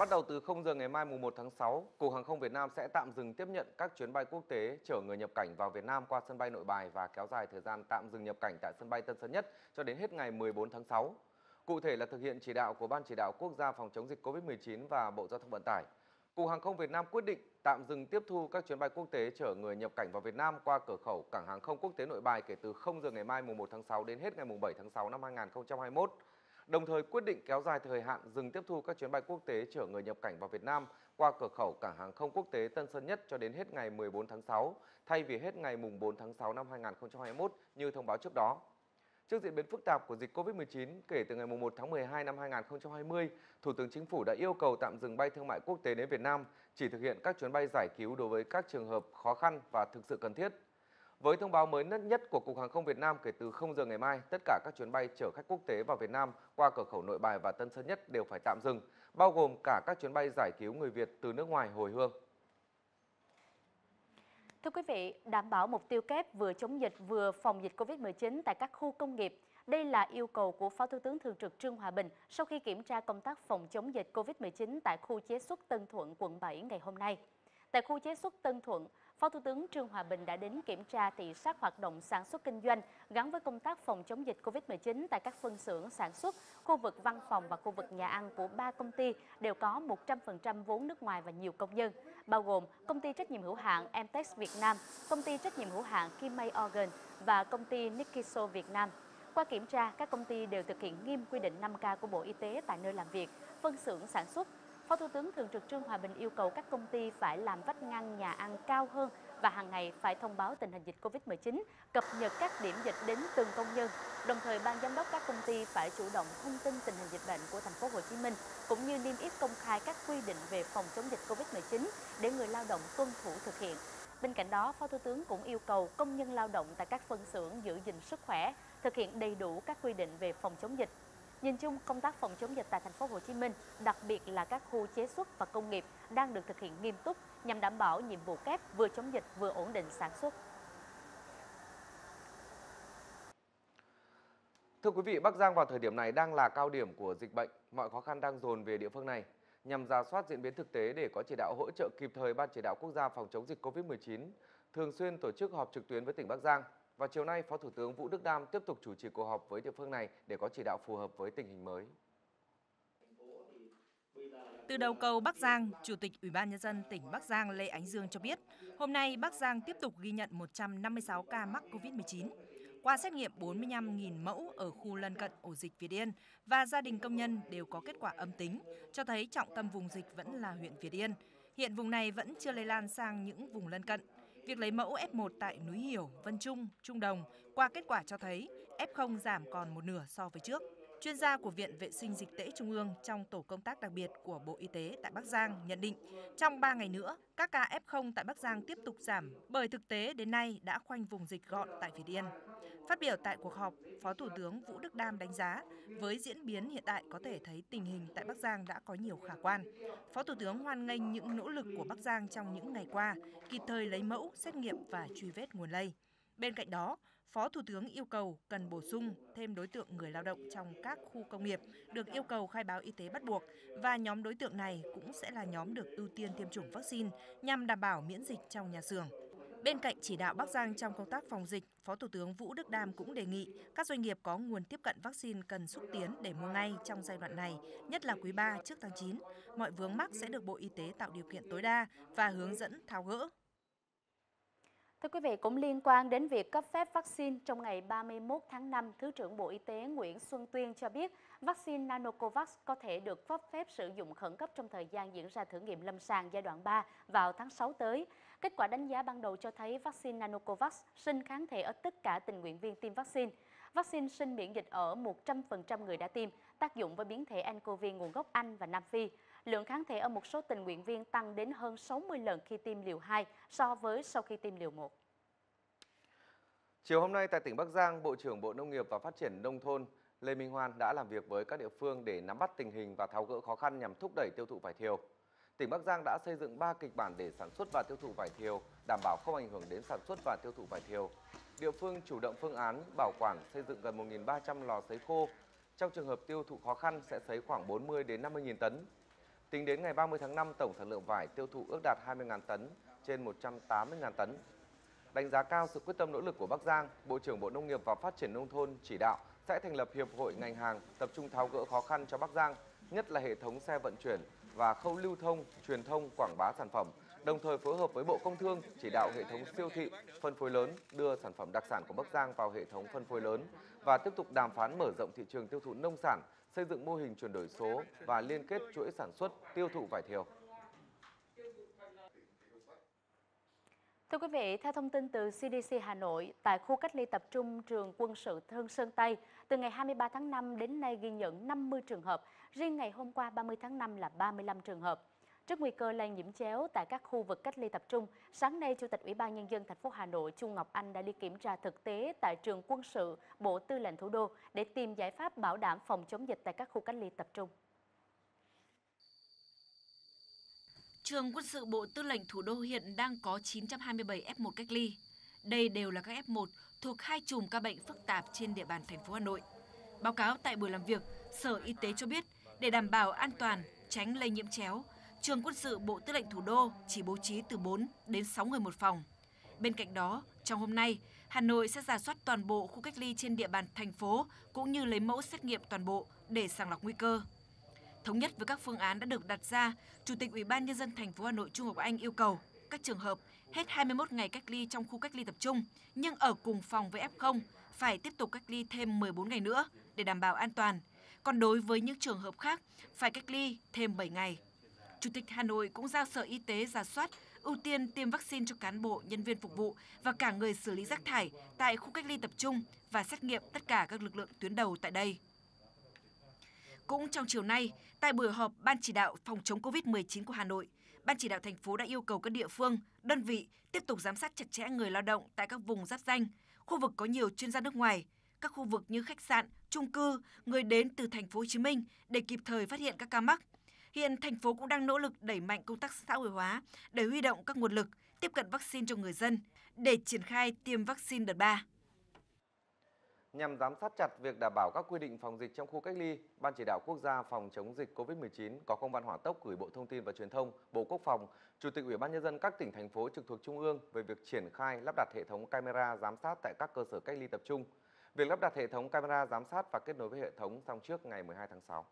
Bắt đầu từ 0 giờ ngày mai mùng 1 tháng 6, Cục Hàng không Việt Nam sẽ tạm dừng tiếp nhận các chuyến bay quốc tế chở người nhập cảnh vào Việt Nam qua sân bay Nội Bài và kéo dài thời gian tạm dừng nhập cảnh tại sân bay Tân Sơn Nhất cho đến hết ngày 14 tháng 6. Cụ thể là thực hiện chỉ đạo của Ban chỉ đạo quốc gia phòng chống dịch COVID-19 và Bộ Giao thông Vận tải. Cục Hàng không Việt Nam quyết định tạm dừng tiếp thu các chuyến bay quốc tế chở người nhập cảnh vào Việt Nam qua cửa khẩu Cảng hàng không quốc tế Nội Bài kể từ 0 giờ ngày mai mùng 1 tháng 6 đến hết ngày mùng 7 tháng 6 năm 2021 đồng thời quyết định kéo dài thời hạn dừng tiếp thu các chuyến bay quốc tế chở người nhập cảnh vào Việt Nam qua cửa khẩu cảng hàng không quốc tế Tân Sơn Nhất cho đến hết ngày 14 tháng 6, thay vì hết ngày mùng 4 tháng 6 năm 2021 như thông báo trước đó. Trước diễn biến phức tạp của dịch COVID-19, kể từ ngày 1 tháng 12 năm 2020, Thủ tướng Chính phủ đã yêu cầu tạm dừng bay thương mại quốc tế đến Việt Nam, chỉ thực hiện các chuyến bay giải cứu đối với các trường hợp khó khăn và thực sự cần thiết. Với thông báo mới nhất nhất của Cục Hàng không Việt Nam kể từ 0 giờ ngày mai, tất cả các chuyến bay chở khách quốc tế vào Việt Nam qua cửa khẩu Nội Bài và Tân Sơn Nhất đều phải tạm dừng, bao gồm cả các chuyến bay giải cứu người Việt từ nước ngoài hồi hương. Thưa quý vị, đảm bảo mục tiêu kép vừa chống dịch vừa phòng dịch COVID-19 tại các khu công nghiệp. Đây là yêu cầu của Phó Thủ tướng Thường trực Trương Hòa Bình sau khi kiểm tra công tác phòng chống dịch COVID-19 tại khu chế xuất Tân Thuận, quận 7 ngày hôm nay. Tại khu chế xuất Tân Thuận, Phó Thủ tướng Trương Hòa Bình đã đến kiểm tra thị sát hoạt động sản xuất kinh doanh gắn với công tác phòng chống dịch COVID-19 tại các phân xưởng sản xuất, khu vực văn phòng và khu vực nhà ăn của ba công ty đều có 100% vốn nước ngoài và nhiều công nhân, bao gồm công ty trách nhiệm hữu hạn Emtex Việt Nam, công ty trách nhiệm hữu hạn Kimay Organ và công ty Nikiso Việt Nam. Qua kiểm tra, các công ty đều thực hiện nghiêm quy định 5K của Bộ Y tế tại nơi làm việc, phân xưởng sản xuất, Phó Thủ tướng Thường trực Trương Hòa Bình yêu cầu các công ty phải làm vách ngăn nhà ăn cao hơn và hàng ngày phải thông báo tình hình dịch Covid-19, cập nhật các điểm dịch đến từng công nhân. Đồng thời ban giám đốc các công ty phải chủ động thông tin tình hình dịch bệnh của thành phố Hồ Chí Minh cũng như niêm yết công khai các quy định về phòng chống dịch Covid-19 để người lao động tuân thủ thực hiện. Bên cạnh đó, Phó Thủ tướng cũng yêu cầu công nhân lao động tại các phân xưởng giữ gìn sức khỏe, thực hiện đầy đủ các quy định về phòng chống dịch Nhìn chung, công tác phòng chống dịch tại thành phố Hồ Chí Minh, đặc biệt là các khu chế xuất và công nghiệp đang được thực hiện nghiêm túc nhằm đảm bảo nhiệm vụ kép vừa chống dịch vừa ổn định sản xuất. Thưa quý vị, Bắc Giang vào thời điểm này đang là cao điểm của dịch bệnh, mọi khó khăn đang dồn về địa phương này. Nhằm ra soát diễn biến thực tế để có chỉ đạo hỗ trợ kịp thời Ban chỉ đạo quốc gia phòng chống dịch COVID-19, thường xuyên tổ chức họp trực tuyến với tỉnh Bắc Giang và chiều nay, Phó Thủ tướng Vũ Đức Đam tiếp tục chủ trì cuộc họp với địa phương này để có chỉ đạo phù hợp với tình hình mới. Từ đầu cầu Bắc Giang, Chủ tịch Ủy ban nhân dân tỉnh Bắc Giang Lê Ánh Dương cho biết, hôm nay Bắc Giang tiếp tục ghi nhận 156 ca mắc COVID-19. Qua xét nghiệm 45.000 mẫu ở khu lân cận ổ dịch Việt Yên và gia đình công nhân đều có kết quả âm tính, cho thấy trọng tâm vùng dịch vẫn là huyện Việt Yên. Hiện vùng này vẫn chưa lây lan sang những vùng lân cận. Việc lấy mẫu F1 tại núi Hiểu, Vân Trung, Trung Đồng qua kết quả cho thấy F0 giảm còn một nửa so với trước. Chuyên gia của Viện Vệ sinh Dịch tễ Trung ương trong tổ công tác đặc biệt của Bộ Y tế tại Bắc Giang nhận định, trong 3 ngày nữa, các ca F0 tại Bắc Giang tiếp tục giảm bởi thực tế đến nay đã khoanh vùng dịch gọn tại Việt Yên. Phát biểu tại cuộc họp, Phó Thủ tướng Vũ Đức Đam đánh giá, với diễn biến hiện tại có thể thấy tình hình tại Bắc Giang đã có nhiều khả quan. Phó Thủ tướng hoan nghênh những nỗ lực của Bắc Giang trong những ngày qua, kịp thời lấy mẫu, xét nghiệm và truy vết nguồn lây. Bên cạnh đó, Phó Thủ tướng yêu cầu cần bổ sung thêm đối tượng người lao động trong các khu công nghiệp được yêu cầu khai báo y tế bắt buộc và nhóm đối tượng này cũng sẽ là nhóm được ưu tiên tiêm chủng vaccine nhằm đảm bảo miễn dịch trong nhà xưởng. Bên cạnh chỉ đạo Bắc Giang trong công tác phòng dịch, Phó Thủ tướng Vũ Đức Đam cũng đề nghị các doanh nghiệp có nguồn tiếp cận vaccine cần xúc tiến để mua ngay trong giai đoạn này, nhất là quý 3 trước tháng 9. Mọi vướng mắc sẽ được Bộ Y tế tạo điều kiện tối đa và hướng dẫn tháo gỡ. Thưa quý vị, cũng liên quan đến việc cấp phép vaccine trong ngày 31 tháng 5, Thứ trưởng Bộ Y tế Nguyễn Xuân Tuyên cho biết vaccine Nanocovax có thể được cấp phép sử dụng khẩn cấp trong thời gian diễn ra thử nghiệm lâm sàng giai đoạn 3 vào tháng 6 tới. Kết quả đánh giá ban đầu cho thấy vaccine Nanocovax sinh kháng thể ở tất cả tình nguyện viên tiêm vaccine. Vaccine sinh miễn dịch ở 100% người đã tiêm, tác dụng với biến thể nCoV nguồn gốc Anh và Nam Phi lượng kháng thể ở một số tình nguyện viên tăng đến hơn 60 lần khi tiêm liều 2 so với sau khi tiêm liều 1. Chiều hôm nay tại tỉnh Bắc Giang, Bộ trưởng Bộ Nông nghiệp và Phát triển Nông thôn Lê Minh Hoan đã làm việc với các địa phương để nắm bắt tình hình và tháo gỡ khó khăn nhằm thúc đẩy tiêu thụ vải thiều. Tỉnh Bắc Giang đã xây dựng 3 kịch bản để sản xuất và tiêu thụ vải thiều, đảm bảo không ảnh hưởng đến sản xuất và tiêu thụ vải thiều. Địa phương chủ động phương án bảo quản xây dựng gần 1.300 lò sấy khô. Trong trường hợp tiêu thụ khó khăn sẽ sấy khoảng 40 đến 50.000 tấn. Tính đến ngày 30 tháng 5, tổng sản lượng vải tiêu thụ ước đạt 20.000 tấn trên 180.000 tấn. Đánh giá cao sự quyết tâm nỗ lực của Bắc Giang, Bộ trưởng Bộ Nông nghiệp và Phát triển Nông thôn chỉ đạo sẽ thành lập hiệp hội ngành hàng tập trung tháo gỡ khó khăn cho Bắc Giang, nhất là hệ thống xe vận chuyển và khâu lưu thông, truyền thông, quảng bá sản phẩm, đồng thời phối hợp với Bộ Công Thương chỉ đạo hệ thống siêu thị, phân phối lớn đưa sản phẩm đặc sản của Bắc Giang vào hệ thống phân phối lớn và tiếp tục đàm phán mở rộng thị trường tiêu thụ nông sản, xây dựng mô hình chuyển đổi số và liên kết chuỗi sản xuất tiêu thụ vải thiều. Thưa quý vị, theo thông tin từ CDC Hà Nội, tại khu cách ly tập trung trường quân sự Thân Sơn Tây, từ ngày 23 tháng 5 đến nay ghi nhận 50 trường hợp, riêng ngày hôm qua 30 tháng 5 là 35 trường hợp. Trước nguy cơ lây nhiễm chéo tại các khu vực cách ly tập trung, sáng nay Chủ tịch Ủy ban nhân dân thành phố Hà Nội Chu Ngọc Anh đã đi kiểm tra thực tế tại trường quân sự Bộ Tư lệnh Thủ đô để tìm giải pháp bảo đảm phòng chống dịch tại các khu cách ly tập trung. Trường quân sự Bộ Tư lệnh Thủ đô hiện đang có 927 F1 cách ly. Đây đều là các F1 thuộc hai chùm ca bệnh phức tạp trên địa bàn thành phố Hà Nội. Báo cáo tại buổi làm việc, Sở Y tế cho biết để đảm bảo an toàn, tránh lây nhiễm chéo, Trường quân sự Bộ Tư lệnh Thủ đô chỉ bố trí từ 4 đến 6 người một phòng. Bên cạnh đó, trong hôm nay, Hà Nội sẽ giả soát toàn bộ khu cách ly trên địa bàn thành phố cũng như lấy mẫu xét nghiệm toàn bộ để sàng lọc nguy cơ. Thống nhất với các phương án đã được đặt ra, Chủ tịch Ủy ban nhân dân thành phố Hà Nội Trung Ngọc Anh yêu cầu các trường hợp hết 21 ngày cách ly trong khu cách ly tập trung nhưng ở cùng phòng với F0 phải tiếp tục cách ly thêm 14 ngày nữa để đảm bảo an toàn. Còn đối với những trường hợp khác phải cách ly thêm 7 ngày. Chủ tịch Hà Nội cũng giao Sở Y tế giả soát ưu tiên tiêm vaccine cho cán bộ, nhân viên phục vụ và cả người xử lý rác thải tại khu cách ly tập trung và xét nghiệm tất cả các lực lượng tuyến đầu tại đây. Cũng trong chiều nay, tại buổi họp Ban chỉ đạo phòng chống COVID-19 của Hà Nội, Ban chỉ đạo thành phố đã yêu cầu các địa phương, đơn vị tiếp tục giám sát chặt chẽ người lao động tại các vùng giáp danh, khu vực có nhiều chuyên gia nước ngoài, các khu vực như khách sạn, chung cư, người đến từ thành phố Hồ Chí Minh để kịp thời phát hiện các ca mắc. Hiện thành phố cũng đang nỗ lực đẩy mạnh công tác xã hội hóa để huy động các nguồn lực tiếp cận vaccine cho người dân để triển khai tiêm vaccine đợt 3. Nhằm giám sát chặt việc đảm bảo các quy định phòng dịch trong khu cách ly, Ban chỉ đạo quốc gia phòng chống dịch COVID-19 có công văn hỏa tốc gửi Bộ Thông tin và Truyền thông, Bộ Quốc phòng, Chủ tịch Ủy ban nhân dân các tỉnh thành phố trực thuộc trung ương về việc triển khai lắp đặt hệ thống camera giám sát tại các cơ sở cách ly tập trung. Việc lắp đặt hệ thống camera giám sát và kết nối với hệ thống xong trước ngày 12 tháng 6.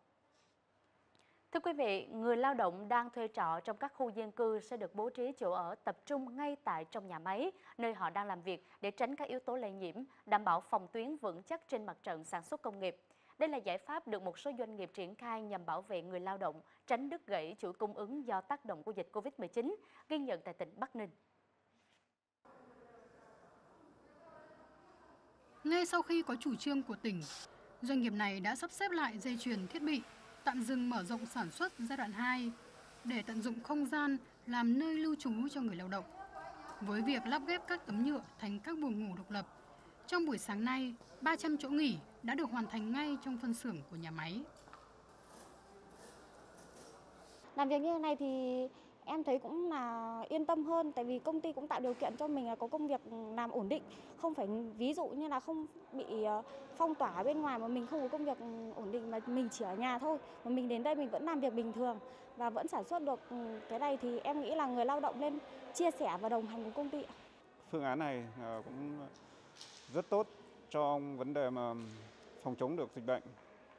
Thưa quý vị, người lao động đang thuê trọ trong các khu dân cư sẽ được bố trí chỗ ở tập trung ngay tại trong nhà máy, nơi họ đang làm việc để tránh các yếu tố lây nhiễm, đảm bảo phòng tuyến vững chắc trên mặt trận sản xuất công nghiệp. Đây là giải pháp được một số doanh nghiệp triển khai nhằm bảo vệ người lao động, tránh đứt gãy chuỗi cung ứng do tác động của dịch Covid-19, ghi nhận tại tỉnh Bắc Ninh. Ngay sau khi có chủ trương của tỉnh, doanh nghiệp này đã sắp xếp lại dây chuyền thiết bị tạm dừng mở rộng sản xuất giai đoạn 2 để tận dụng không gian làm nơi lưu trú cho người lao động. Với việc lắp ghép các tấm nhựa thành các buồng ngủ độc lập, trong buổi sáng nay, 300 chỗ nghỉ đã được hoàn thành ngay trong phân xưởng của nhà máy. Làm việc như thế này thì em thấy cũng là yên tâm hơn, tại vì công ty cũng tạo điều kiện cho mình là có công việc làm ổn định. Không phải ví dụ như là không bị ờ, phong tỏa bên ngoài mà mình không có công việc ổn định mà mình chỉ ở nhà thôi. Mà mình đến đây mình vẫn làm việc bình thường và vẫn sản xuất được ừ, cái này thì em nghĩ là người lao động nên chia sẻ và đồng hành cùng công ty phương án này ờ, cũng rất tốt cho vấn đề mà phòng chống được dịch bệnh.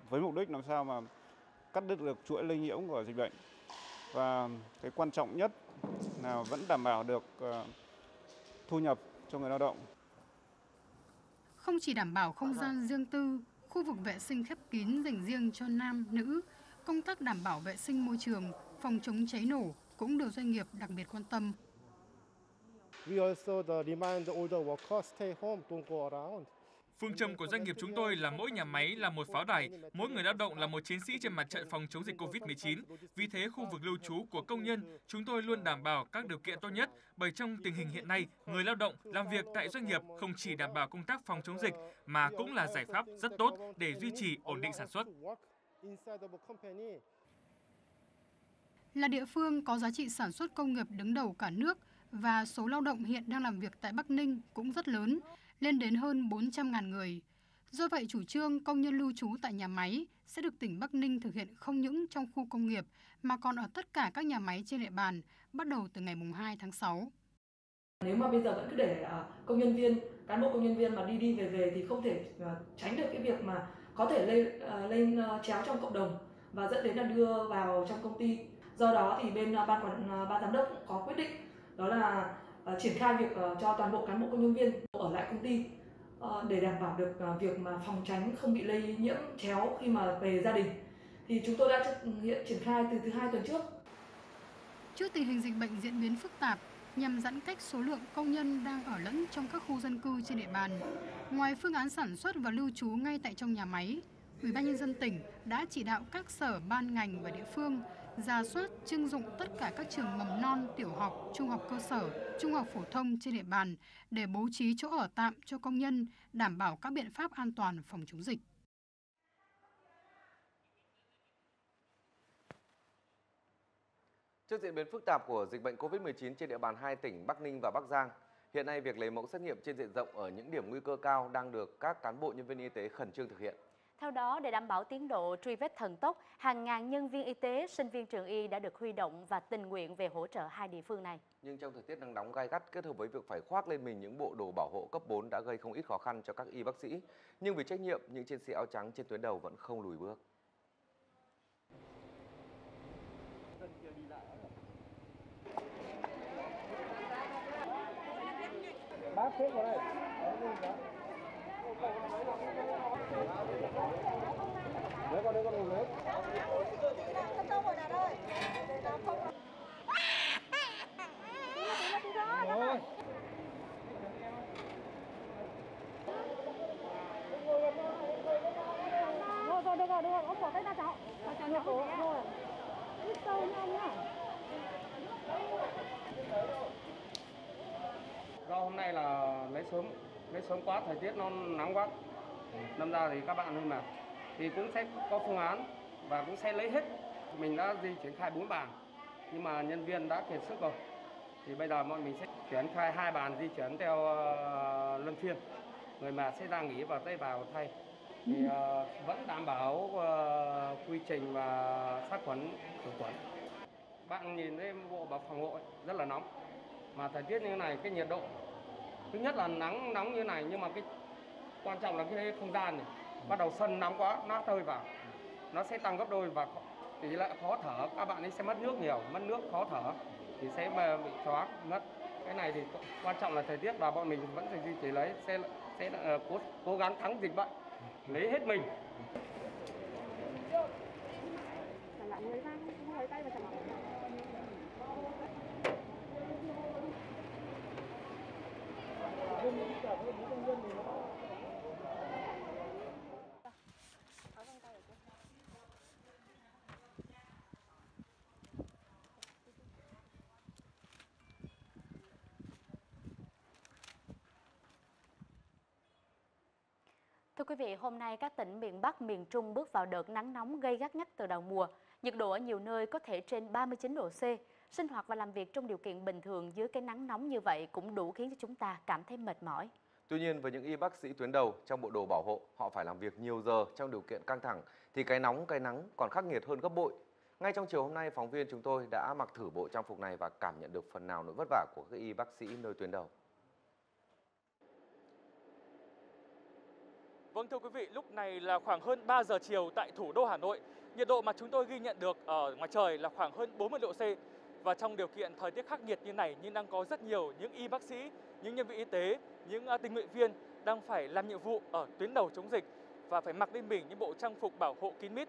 Với mục đích làm sao mà cắt đứt được chuỗi lây nhiễm của dịch bệnh và cái quan trọng nhất là vẫn đảm bảo được ờ, thu nhập cho người lao động. Không chỉ đảm bảo không gian riêng tư, khu vực vệ sinh khép kín dành riêng cho nam, nữ, công tác đảm bảo vệ sinh môi trường, phòng chống cháy nổ cũng được doanh nghiệp đặc biệt quan tâm. We also remind the workers stay home, don't go around. Phương châm của doanh nghiệp chúng tôi là mỗi nhà máy là một pháo đài, mỗi người lao động là một chiến sĩ trên mặt trận phòng chống dịch COVID-19. Vì thế, khu vực lưu trú của công nhân, chúng tôi luôn đảm bảo các điều kiện tốt nhất, bởi trong tình hình hiện nay, người lao động làm việc tại doanh nghiệp không chỉ đảm bảo công tác phòng chống dịch, mà cũng là giải pháp rất tốt để duy trì ổn định sản xuất. Là địa phương có giá trị sản xuất công nghiệp đứng đầu cả nước và số lao động hiện đang làm việc tại Bắc Ninh cũng rất lớn, lên đến hơn 400.000 người. Do vậy, chủ trương công nhân lưu trú tại nhà máy sẽ được tỉnh Bắc Ninh thực hiện không những trong khu công nghiệp mà còn ở tất cả các nhà máy trên địa bàn, bắt đầu từ ngày 2 tháng 6. Nếu mà bây giờ vẫn cứ để à, công nhân viên, cán bộ công nhân viên mà đi đi về về thì không thể à, tránh được cái việc mà có thể lên à, lên chéo trong cộng đồng và dẫn đến là đưa vào trong công ty. Do đó thì bên ban quản ban giám đốc cũng có quyết định đó là triển khai việc ờ, cho toàn bộ cán bộ công nhân viên ở lại công ty ờ, để đảm bảo được ờ, việc mà phòng tránh không bị lây nhiễm chéo khi mà về gia đình thì chúng tôi đã thực hiện triển khai từ thứ hai tuần trước. Trước tình hình dịch bệnh diễn biến phức tạp, nhằm giãn cách số lượng công nhân đang ở lẫn trong các khu dân cư trên địa bàn, ngoài phương án sản xuất và lưu trú ngay tại trong nhà máy, Ủy ban nhân dân tỉnh đã chỉ đạo các sở ban ngành và địa phương ra soát trưng dụng tất cả các trường mầm non, tiểu học, trung học cơ sở, trung học phổ thông trên địa bàn để bố trí chỗ ở tạm cho công nhân, đảm bảo các biện pháp an toàn phòng chống dịch. Trước diễn biến phức tạp của dịch bệnh COVID-19 trên địa bàn hai tỉnh Bắc Ninh và Bắc Giang, hiện nay việc lấy mẫu xét nghiệm trên diện rộng ở những điểm nguy cơ cao đang được các cán bộ nhân viên y tế khẩn trương thực hiện. Theo đó, để đảm bảo tiến độ truy vết thần tốc, hàng ngàn nhân viên y tế, sinh viên trường y đã được huy động và tình nguyện về hỗ trợ hai địa phương này. Nhưng trong thời tiết nắng nóng gai gắt kết hợp với việc phải khoác lên mình những bộ đồ bảo hộ cấp 4 đã gây không ít khó khăn cho các y bác sĩ. Nhưng vì trách nhiệm, những chiến sĩ áo trắng trên tuyến đầu vẫn không lùi bước. Bác xếp vào đây. Con đấy con ngồi đấy. Không rồi Rồi. Rồi rồi được rồi được rồi, ông bỏ tay ra cháu. Cháu cháu nhỏ rồi. Hít sâu nha nhá. Do hôm nay là lấy sớm lấy sớm quá thời tiết nó nắng quá năm ra thì các bạn hơi mệt thì cũng sẽ có phương án và cũng sẽ lấy hết. Mình đã di chuyển khai bốn bàn nhưng mà nhân viên đã kiệt sức rồi. Thì bây giờ bọn mình sẽ chuyển khai hai bàn di chuyển theo uh, luân phiên. Người mà sẽ ra nghỉ và tay vào thay. Thì uh, vẫn đảm bảo uh, quy trình và sát khuẩn khử khuẩn. Bạn nhìn thấy bộ bảo phòng hộ ấy, rất là nóng. Mà thời tiết như thế này cái nhiệt độ thứ nhất là nắng nóng như này nhưng mà cái quan trọng là cái không gian này bắt đầu sân nóng quá nó hơi vào. Nó sẽ tăng gấp đôi và tỷ lệ khó thở. Các bạn ấy sẽ mất nước nhiều mất nước khó thở thì sẽ bị choáng mất cái này thì quan trọng là thời tiết và bọn mình vẫn phải duy trì lấy sẽ sẽ uh, cố, cố gắng thắng dịch bệnh lấy hết mình. Thưa quý vị, hôm nay các tỉnh miền Bắc, miền Trung bước vào đợt nắng nóng gây gắt nhất từ đầu mùa. Nhiệt độ ở nhiều nơi có thể trên 39 độ C. Sinh hoạt và làm việc trong điều kiện bình thường dưới cái nắng nóng như vậy cũng đủ khiến cho chúng ta cảm thấy mệt mỏi. Tuy nhiên với những y bác sĩ tuyến đầu trong bộ đồ bảo hộ, họ phải làm việc nhiều giờ trong điều kiện căng thẳng thì cái nóng cái nắng còn khắc nghiệt hơn gấp bội. Ngay trong chiều hôm nay, phóng viên chúng tôi đã mặc thử bộ trang phục này và cảm nhận được phần nào nỗi vất vả của các y bác sĩ nơi tuyến đầu. Vâng thưa quý vị, lúc này là khoảng hơn 3 giờ chiều tại thủ đô Hà Nội. Nhiệt độ mà chúng tôi ghi nhận được ở ngoài trời là khoảng hơn 40 độ C. Và trong điều kiện thời tiết khắc nghiệt như này nhưng đang có rất nhiều những y bác sĩ, những nhân viên y tế, những à, tình nguyện viên đang phải làm nhiệm vụ ở tuyến đầu chống dịch và phải mặc lên mình những bộ trang phục bảo hộ kín mít.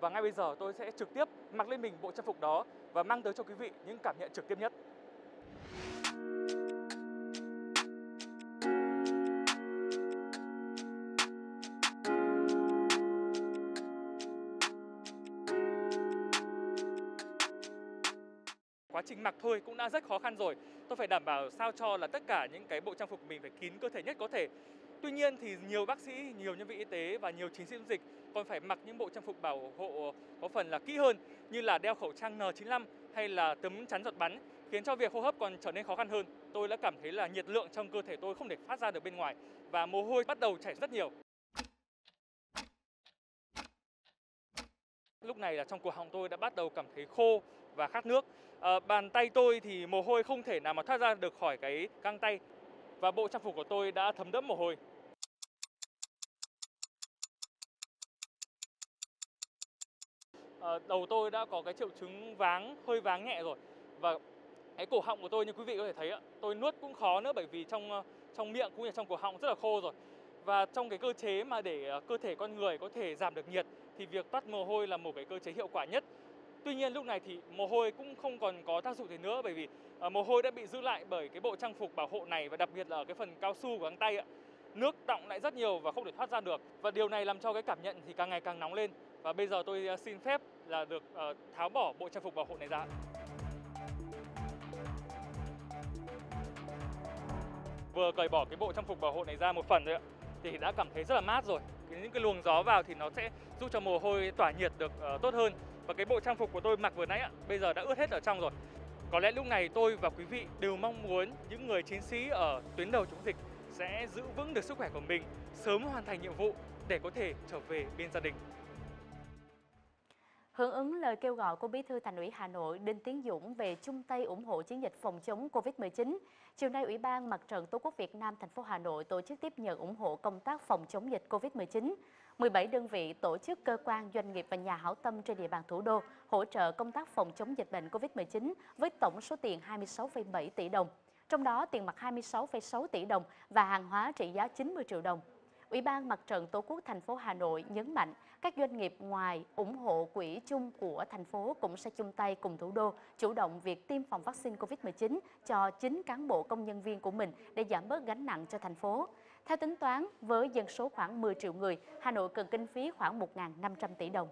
Và ngay bây giờ tôi sẽ trực tiếp mặc lên mình bộ trang phục đó và mang tới cho quý vị những cảm nhận trực tiếp nhất. quá trình mặc thôi cũng đã rất khó khăn rồi tôi phải đảm bảo sao cho là tất cả những cái bộ trang phục mình phải kín cơ thể nhất có thể tuy nhiên thì nhiều bác sĩ, nhiều nhân viên y tế và nhiều chiến sĩ chống dịch còn phải mặc những bộ trang phục bảo hộ có phần là kỹ hơn, như là đeo khẩu trang N95 hay là tấm chắn giọt bắn, khiến cho việc hô hấp còn trở nên khó khăn hơn. Tôi đã cảm thấy là nhiệt lượng trong cơ thể tôi không thể phát ra được bên ngoài và mồ hôi bắt đầu chảy rất nhiều. Lúc này là trong cổ họng tôi đã bắt đầu cảm thấy khô và khát nước. À, bàn tay tôi thì mồ hôi không thể nào mà thoát ra được khỏi cái găng tay và bộ trang phục của tôi đã thấm đẫm mồ hôi. À, đầu tôi đã có cái triệu chứng váng, hơi váng nhẹ rồi và cái cổ họng của tôi như quý vị có thể thấy ạ, tôi nuốt cũng khó nữa bởi vì trong ờ, trong miệng cũng như trong cổ họng rất là khô rồi. Và trong cái cơ chế mà để cơ thể con người có thể giảm được nhiệt thì việc toát mồ hôi là một cái cơ chế hiệu quả nhất. Tuy nhiên lúc này thì mồ hôi cũng không còn có tác dụng gì nữa bởi vì ờ, mồ hôi đã bị giữ lại bởi cái bộ trang phục bảo hộ này và đặc biệt là ở cái phần cao su của găng tay ạ. Nước đọng lại rất nhiều và không thể thoát ra được và điều này làm cho cái cảm nhận thì càng ngày càng nóng lên. Và bây giờ tôi ờ, xin phép là được ờ, tháo bỏ bộ trang phục bảo hộ này ra. Vừa cởi bỏ cái bộ trang phục bảo hộ này ra một phần rồi ạ, thì đã cảm thấy rất là mát rồi. Những cái luồng gió vào thì nó sẽ giúp cho mồ hôi tỏa nhiệt được tốt hơn. Và cái bộ trang phục của tôi mặc vừa nãy ạ, bây giờ đã ướt hết ở trong rồi. Có lẽ lúc này tôi và quý vị đều mong muốn những người chiến sĩ ở tuyến đầu chống dịch sẽ giữ vững được sức khỏe của mình, sớm hoàn thành nhiệm vụ để có thể trở về bên gia đình. Hưởng ứng lời kêu gọi của Bí thư Thành ủy Hà Nội Đinh Tiến Dũng về chung tay ủng hộ chiến dịch phòng chống Covid-19, chiều nay Ủy ban Mặt trận Tổ quốc Việt Nam thành phố Hà Nội tổ chức tiếp nhận ủng hộ công tác phòng chống dịch Covid-19. 17 đơn vị, tổ chức, cơ quan, doanh nghiệp và nhà hảo tâm trên địa bàn thủ đô hỗ trợ công tác phòng chống dịch bệnh Covid-19 với tổng số tiền 26,7 tỷ đồng. Trong đó, tiền mặt 26,6 tỷ đồng và hàng hóa trị giá 90 triệu đồng. Ủy ban Mặt trận Tổ quốc thành phố Hà Nội nhấn mạnh các doanh nghiệp ngoài ủng hộ quỹ chung của thành phố cũng sẽ chung tay cùng thủ đô chủ động việc tiêm phòng vaccine COVID-19 cho chính cán bộ công nhân viên của mình để giảm bớt gánh nặng cho thành phố. Theo tính toán, với dân số khoảng 10 triệu người, Hà Nội cần kinh phí khoảng 1.500 tỷ đồng.